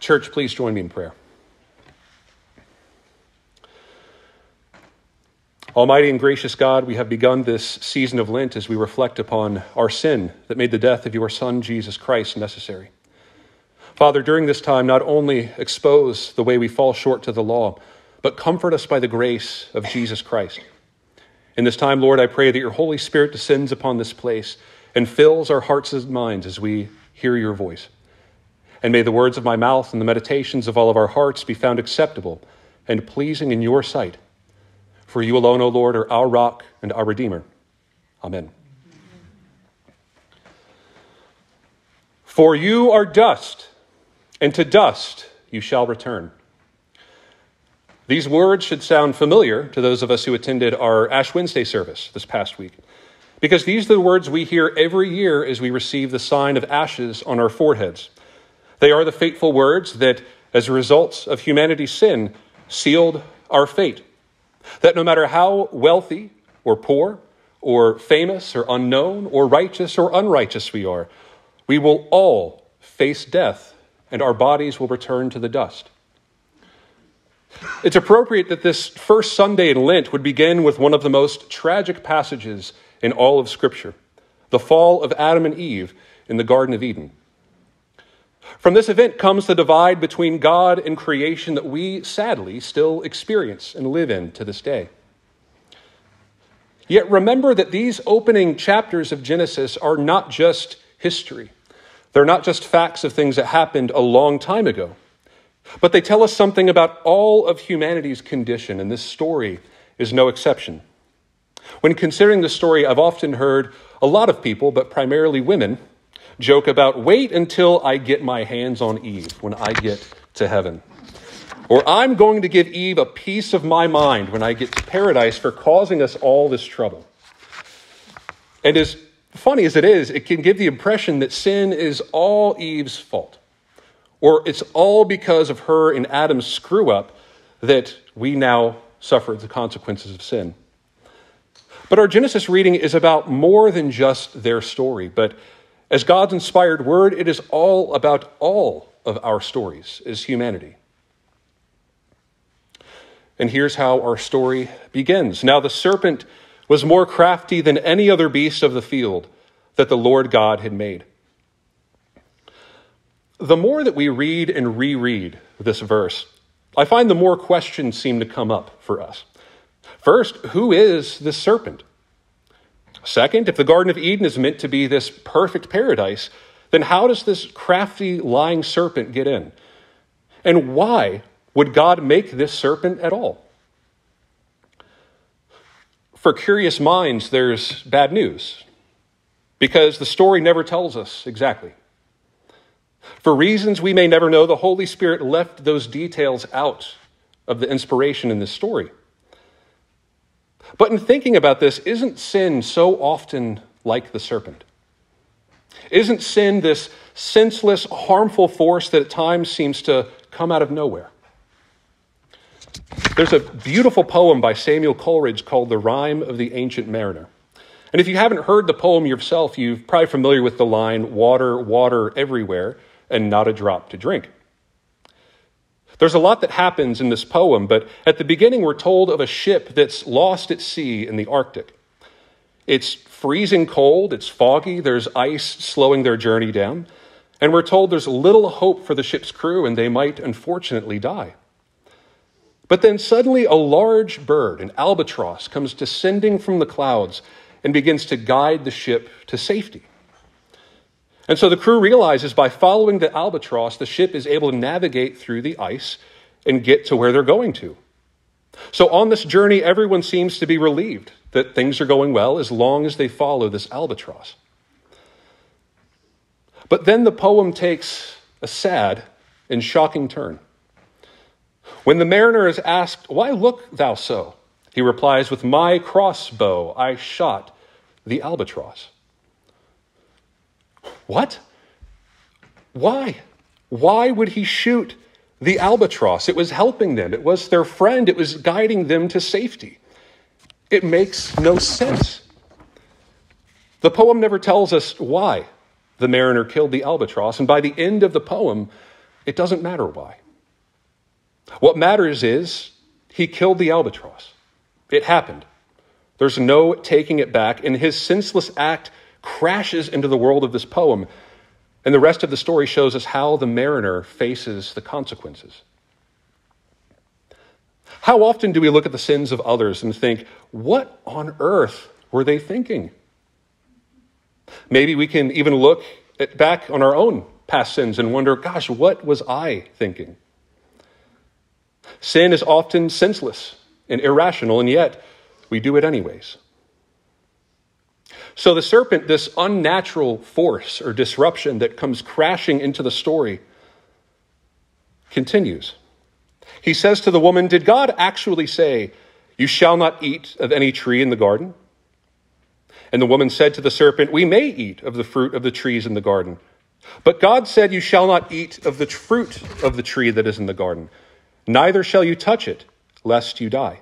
Church, please join me in prayer. Almighty and gracious God, we have begun this season of Lent as we reflect upon our sin that made the death of your Son, Jesus Christ, necessary. Father, during this time, not only expose the way we fall short to the law, but comfort us by the grace of Jesus Christ. In this time, Lord, I pray that your Holy Spirit descends upon this place and fills our hearts and minds as we hear your voice. And may the words of my mouth and the meditations of all of our hearts be found acceptable and pleasing in your sight. For you alone, O Lord, are our rock and our Redeemer. Amen. For you are dust, and to dust you shall return. These words should sound familiar to those of us who attended our Ash Wednesday service this past week, because these are the words we hear every year as we receive the sign of ashes on our foreheads. They are the fateful words that, as a result of humanity's sin, sealed our fate. That no matter how wealthy or poor, or famous or unknown, or righteous or unrighteous we are, we will all face death and our bodies will return to the dust. It's appropriate that this first Sunday in Lent would begin with one of the most tragic passages in all of Scripture the fall of Adam and Eve in the Garden of Eden. From this event comes the divide between God and creation that we sadly still experience and live in to this day. Yet remember that these opening chapters of Genesis are not just history. They're not just facts of things that happened a long time ago, but they tell us something about all of humanity's condition, and this story is no exception. When considering the story, I've often heard a lot of people, but primarily women, joke about wait until I get my hands on Eve when I get to heaven. Or I'm going to give Eve a piece of my mind when I get to paradise for causing us all this trouble. And as funny as it is, it can give the impression that sin is all Eve's fault. Or it's all because of her and Adam's screw up that we now suffer the consequences of sin. But our Genesis reading is about more than just their story, but as God's inspired word, it is all about all of our stories as humanity. And here's how our story begins. Now, the serpent was more crafty than any other beast of the field that the Lord God had made. The more that we read and reread this verse, I find the more questions seem to come up for us. First, who is this serpent? Second, if the Garden of Eden is meant to be this perfect paradise, then how does this crafty, lying serpent get in? And why would God make this serpent at all? For curious minds, there's bad news because the story never tells us exactly. For reasons we may never know, the Holy Spirit left those details out of the inspiration in this story. But in thinking about this, isn't sin so often like the serpent? Isn't sin this senseless, harmful force that at times seems to come out of nowhere? There's a beautiful poem by Samuel Coleridge called The Rime of the Ancient Mariner. And if you haven't heard the poem yourself, you're probably familiar with the line, Water, water everywhere, and not a drop to drink. There's a lot that happens in this poem, but at the beginning, we're told of a ship that's lost at sea in the Arctic. It's freezing cold, it's foggy, there's ice slowing their journey down, and we're told there's little hope for the ship's crew and they might unfortunately die. But then suddenly, a large bird, an albatross, comes descending from the clouds and begins to guide the ship to safety. And so the crew realizes by following the albatross, the ship is able to navigate through the ice and get to where they're going to. So on this journey, everyone seems to be relieved that things are going well as long as they follow this albatross. But then the poem takes a sad and shocking turn. When the mariner is asked, Why look thou so? he replies, With my crossbow I shot the albatross. What? Why? Why would he shoot the albatross? It was helping them, it was their friend, it was guiding them to safety. It makes no sense. The poem never tells us why the mariner killed the albatross, and by the end of the poem, It doesn't matter why. What matters is he killed the albatross. It happened. There's no taking it back, and his senseless act crashes into the world of this poem. And the rest of the story shows us how the mariner faces the consequences. How often do we look at the sins of others and think, what on earth were they thinking? Maybe we can even look at, back on our own past sins and wonder, gosh, what was I thinking? Sin is often senseless and irrational, and yet we do it anyways. So the serpent, this unnatural force or disruption that comes crashing into the story, continues. He says to the woman, Did God actually say, You shall not eat of any tree in the garden? And the woman said to the serpent, We may eat of the fruit of the trees in the garden. But God said, You shall not eat of the fruit of the tree that is in the garden, neither shall you touch it, lest you die.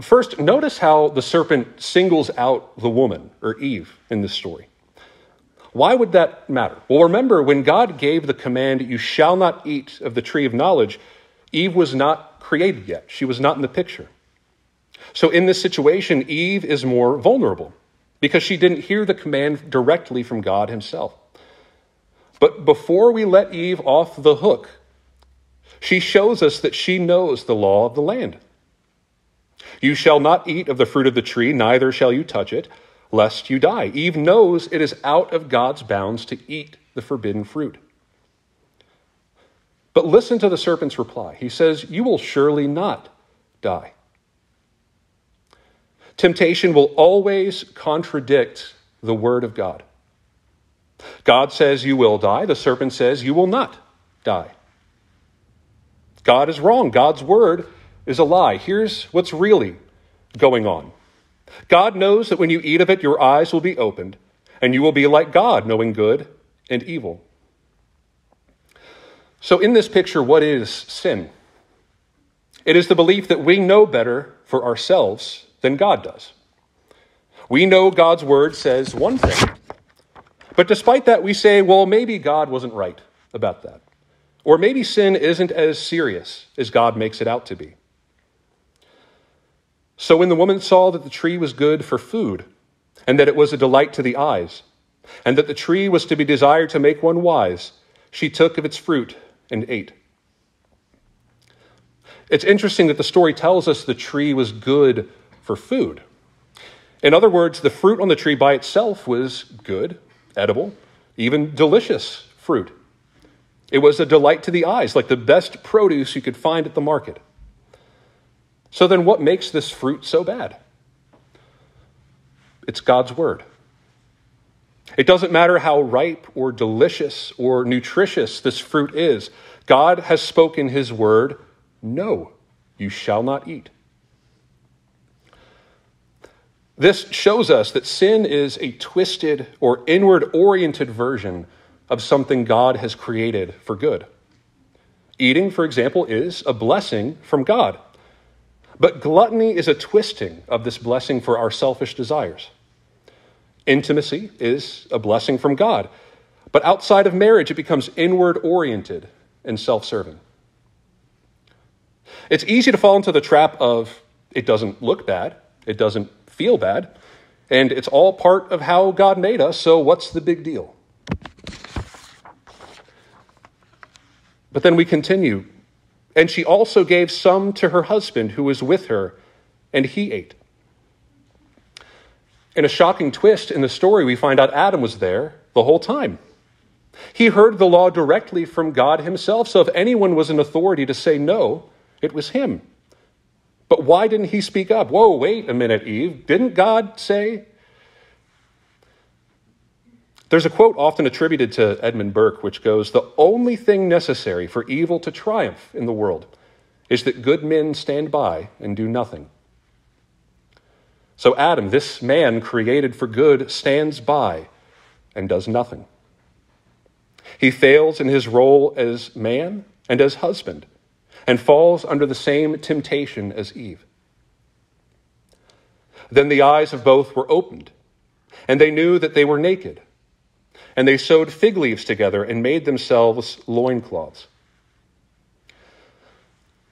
First, notice how the serpent singles out the woman, or Eve, in this story. Why would that matter? Well, remember, when God gave the command, You shall not eat of the tree of knowledge, Eve was not created yet. She was not in the picture. So, in this situation, Eve is more vulnerable because she didn't hear the command directly from God Himself. But before we let Eve off the hook, she shows us that she knows the law of the land. You shall not eat of the fruit of the tree, neither shall you touch it lest you die. Eve knows it is out of God's bounds to eat the forbidden fruit. But listen to the serpent's reply. He says, You will surely not die. Temptation will always contradict the word of God. God says you will die. The serpent says you will not die. God is wrong. God's word is a lie. Here's what's really going on God knows that when you eat of it, your eyes will be opened, and you will be like God, knowing good and evil. So, in this picture, what is sin? It is the belief that we know better for ourselves than God does. We know God's word says one thing, but despite that, we say, well, maybe God wasn't right about that. Or maybe sin isn't as serious as God makes it out to be. So when the woman saw that the tree was good for food, and that it was a delight to the eyes, and that the tree was to be desired to make one wise, she took of its fruit and ate. It's interesting that the story tells us the tree was good for food. In other words, the fruit on the tree by itself was good, edible, even delicious fruit. It was a delight to the eyes, like the best produce you could find at the market. So then, what makes this fruit so bad? It's God's word. It doesn't matter how ripe or delicious or nutritious this fruit is, God has spoken his word no, you shall not eat. This shows us that sin is a twisted or inward oriented version of something God has created for good. Eating, for example, is a blessing from God. But gluttony is a twisting of this blessing for our selfish desires. Intimacy is a blessing from God. But outside of marriage, it becomes inward oriented and self serving. It's easy to fall into the trap of it doesn't look bad, it doesn't feel bad, and it's all part of how God made us, so what's the big deal? But then we continue and she also gave some to her husband who was with her, and he ate. In a shocking twist in the story, we find out Adam was there the whole time. He heard the law directly from God himself, so if anyone was an authority to say no, it was him. But why didn't he speak up? Whoa, wait a minute, Eve. Didn't God say? There's a quote often attributed to Edmund Burke which goes The only thing necessary for evil to triumph in the world is that good men stand by and do nothing. So Adam, this man created for good, stands by and does nothing. He fails in his role as man and as husband and falls under the same temptation as Eve. Then the eyes of both were opened, and they knew that they were naked and they sewed fig leaves together and made themselves loincloths.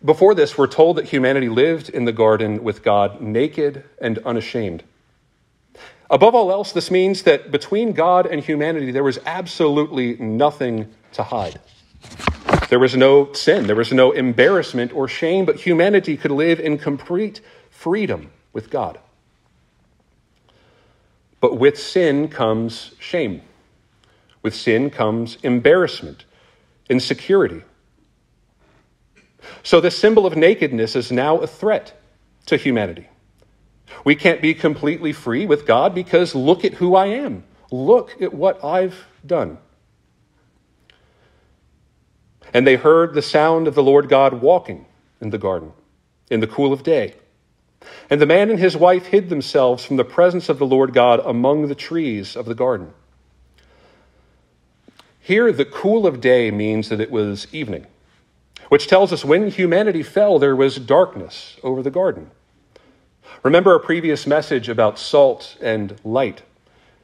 Before this, we're told that humanity lived in the garden with God naked and unashamed. Above all else, this means that between God and humanity, there was absolutely nothing to hide. There was no sin, there was no embarrassment or shame, but humanity could live in complete freedom with God. But with sin comes shame. With sin comes embarrassment, insecurity. So the symbol of nakedness is now a threat to humanity. We can't be completely free with God because look at who I am. Look at what I've done. And they heard the sound of the Lord God walking in the garden in the cool of day. And the man and his wife hid themselves from the presence of the Lord God among the trees of the garden. Here, the cool of day means that it was evening, which tells us when humanity fell, there was darkness over the garden. Remember our previous message about salt and light.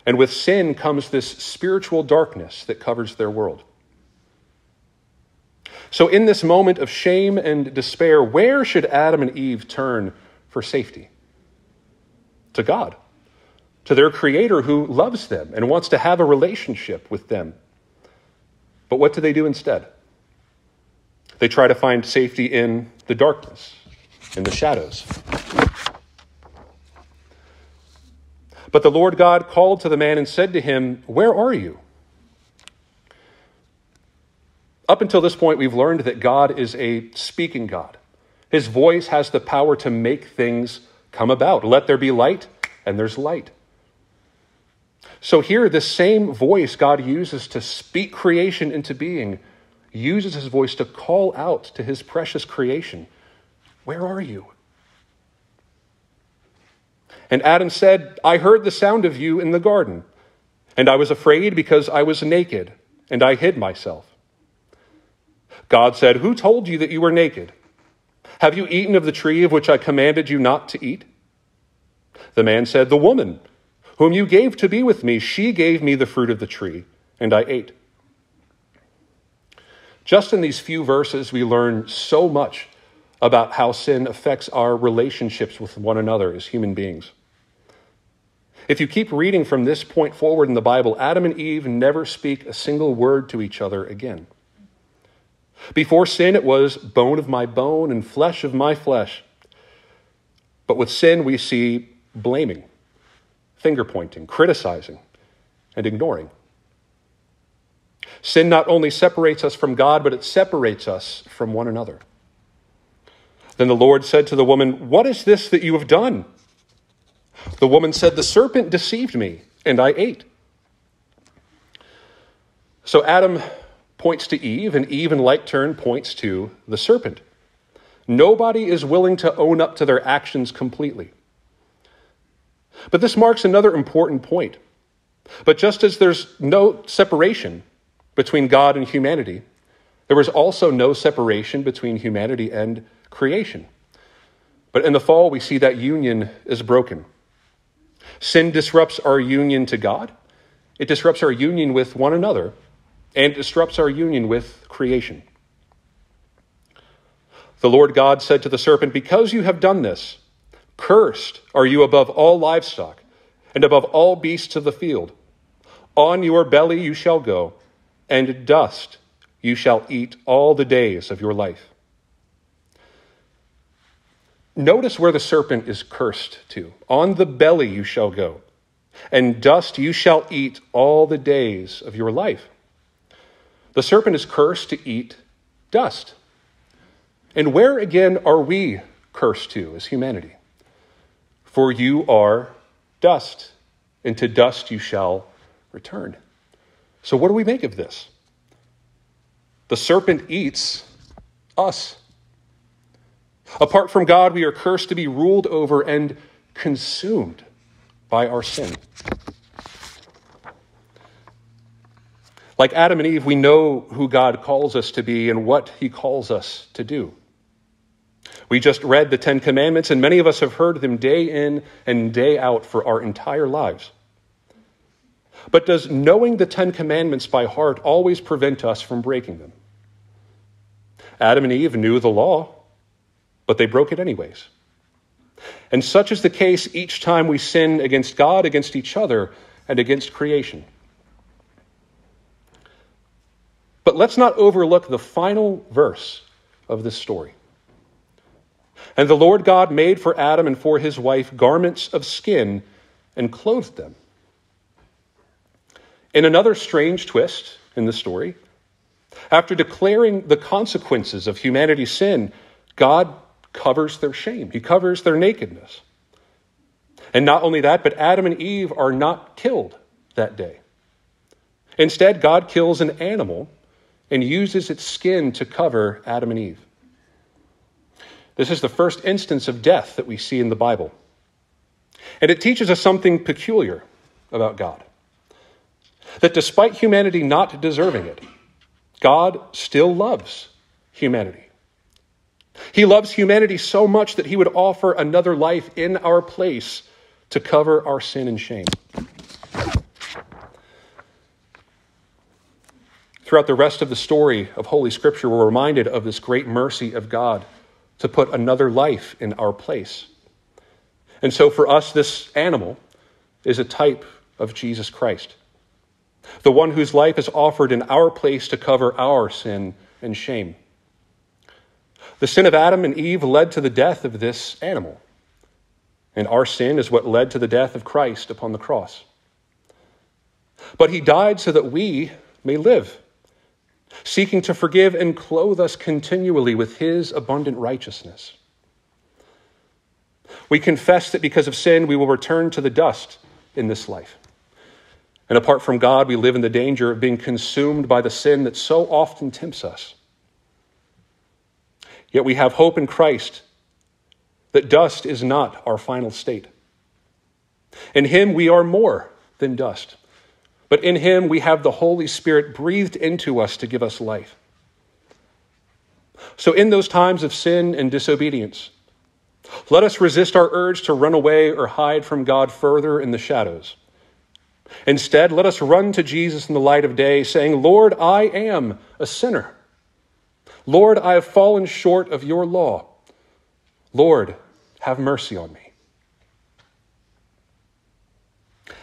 And with sin comes this spiritual darkness that covers their world. So, in this moment of shame and despair, where should Adam and Eve turn for safety? To God, to their Creator who loves them and wants to have a relationship with them. But what do they do instead? They try to find safety in the darkness, in the shadows. But the Lord God called to the man and said to him, Where are you? Up until this point, we've learned that God is a speaking God. His voice has the power to make things come about. Let there be light, and there's light. So here, the same voice God uses to speak creation into being uses his voice to call out to his precious creation, Where are you? And Adam said, I heard the sound of you in the garden, and I was afraid because I was naked, and I hid myself. God said, Who told you that you were naked? Have you eaten of the tree of which I commanded you not to eat? The man said, The woman whom you gave to be with me, she gave me the fruit of the tree, and I ate. Just in these few verses, we learn so much about how sin affects our relationships with one another as human beings. If you keep reading from this point forward in the Bible, Adam and Eve never speak a single word to each other again. Before sin, it was bone of my bone and flesh of my flesh. But with sin, we see blaming, finger pointing, criticizing, and ignoring. Sin not only separates us from God, but it separates us from one another. Then the Lord said to the woman, What is this that you have done? The woman said, The serpent deceived me, and I ate. So Adam points to Eve, and Eve, in like turn, points to the serpent. Nobody is willing to own up to their actions completely. But this marks another important point. But just as there's no separation between God and humanity, there was also no separation between humanity and creation. But in the fall, we see that union is broken. Sin disrupts our union to God, it disrupts our union with one another, and disrupts our union with creation. The Lord God said to the serpent, Because you have done this, cursed are you above all livestock and above all beasts of the field. On your belly you shall go, and dust you shall eat all the days of your life. Notice where the serpent is cursed to. On the belly you shall go, and dust you shall eat all the days of your life. The serpent is cursed to eat dust. And where again are we cursed to as humanity? For you are dust, and to dust you shall return. So, what do we make of this? The serpent eats us. Apart from God, we are cursed to be ruled over and consumed by our sin. Like Adam and Eve, we know who God calls us to be and what he calls us to do. We just read the Ten Commandments, and many of us have heard them day in and day out for our entire lives. But does knowing the Ten Commandments by heart always prevent us from breaking them? Adam and Eve knew the law, but they broke it anyways. And such is the case each time we sin against God, against each other, and against creation. But let's not overlook the final verse of this story. And the Lord God made for Adam and for his wife garments of skin and clothed them. In another strange twist in the story, after declaring the consequences of humanity's sin, God covers their shame, He covers their nakedness. And not only that, but Adam and Eve are not killed that day. Instead, God kills an animal and uses its skin to cover Adam and Eve. This is the first instance of death that we see in the Bible. And it teaches us something peculiar about God that despite humanity not deserving it, God still loves humanity. He loves humanity so much that he would offer another life in our place to cover our sin and shame. Throughout the rest of the story of Holy Scripture, we're reminded of this great mercy of God to put another life in our place. And so for us, this animal is a type of Jesus Christ, the one whose life is offered in our place to cover our sin and shame. The sin of Adam and Eve led to the death of this animal, and our sin is what led to the death of Christ upon the cross. But he died so that we may live seeking to forgive and clothe us continually with his abundant righteousness. We confess that because of sin, we will return to the dust in this life. And apart from God, we live in the danger of being consumed by the sin that so often tempts us. Yet we have hope in Christ that dust is not our final state. In Him, we are more than dust. But in him we have the Holy Spirit breathed into us to give us life. So, in those times of sin and disobedience, let us resist our urge to run away or hide from God further in the shadows. Instead, let us run to Jesus in the light of day, saying, Lord, I am a sinner. Lord, I have fallen short of your law. Lord, have mercy on me.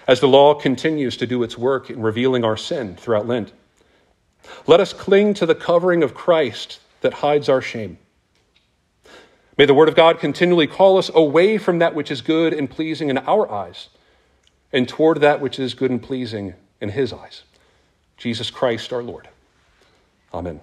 As the law continues to do its work in revealing our sin throughout Lent. Let us cling to the covering of Christ that hides our shame. May the Word of God continually call us away from that which is good and pleasing in our eyes and toward that which is good and pleasing in His eyes. Jesus Christ our Lord. Amen.